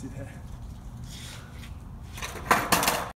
see that.